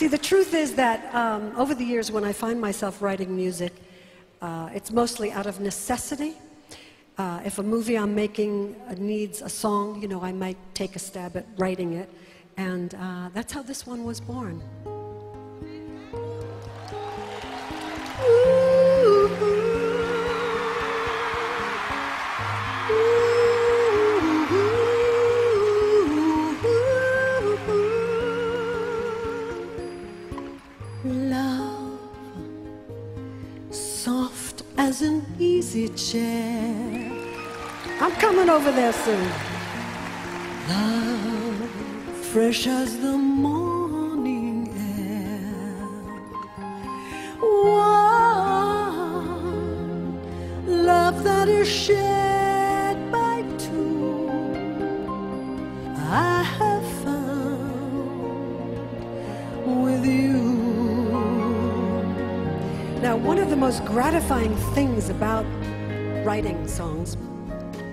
See, the truth is that um, over the years, when I find myself writing music, uh, it's mostly out of necessity. Uh, if a movie I'm making uh, needs a song, you know, I might take a stab at writing it. And uh, that's how this one was born. As an easy chair. I'm coming over there soon. Love, fresh as the morning air. One, love that is shared one of the most gratifying things about writing songs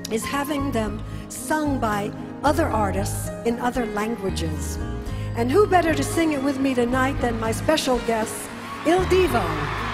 is having them sung by other artists in other languages. And who better to sing it with me tonight than my special guest, Il Divo?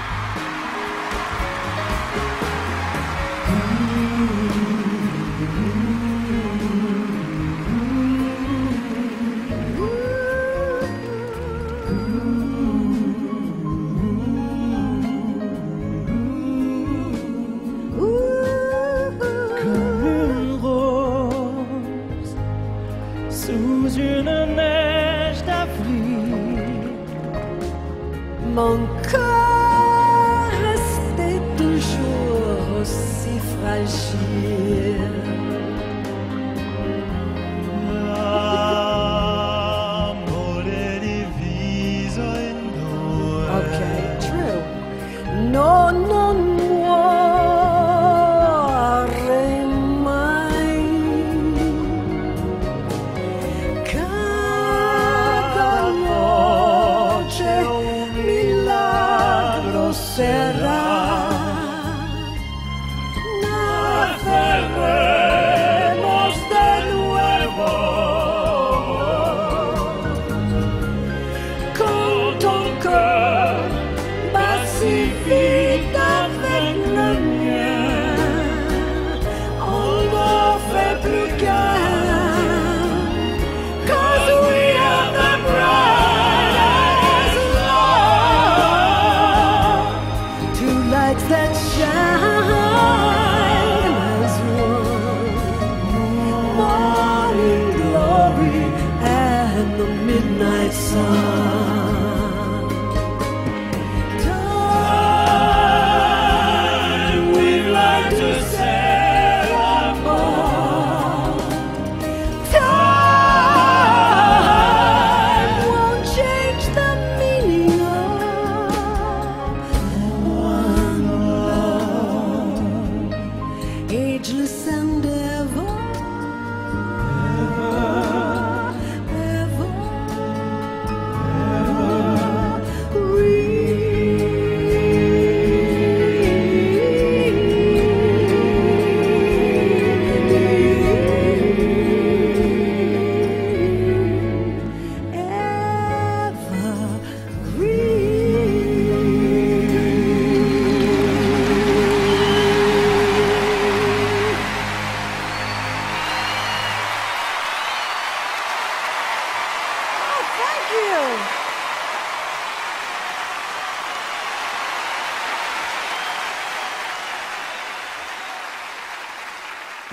Mon corps restait toujours aussi fragile.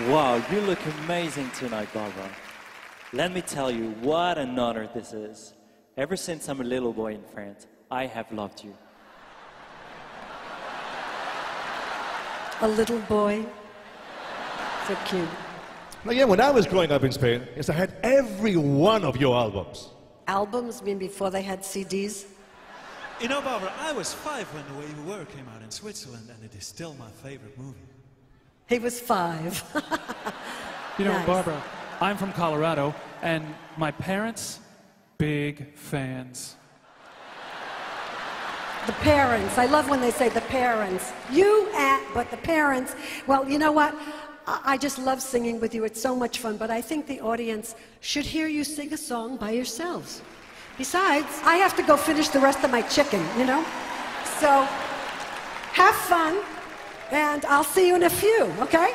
Wow, you look amazing tonight, Barbra. Let me tell you what an honor this is. Ever since I'm a little boy in France, I have loved you. A little boy. So cute. Now, yeah, when I was growing up in Spain, yes, I had every one of your albums. Albums, mean, before they had CDs. You know, Barbra, I was five when The Way You Were came out in Switzerland, and it is still my favorite movie. He was five. You know, Nice. Barbra, I'm from Colorado, and my parents, big fans. The parents. I love when they say the parents. You at, but the parents. Well, you know what? I I just love singing with you. It's so much fun. But I think the audience should hear you sing a song by yourselves. Besides, I have to go finish the rest of my chicken, you know? So have fun, and I'll see you in a few, okay?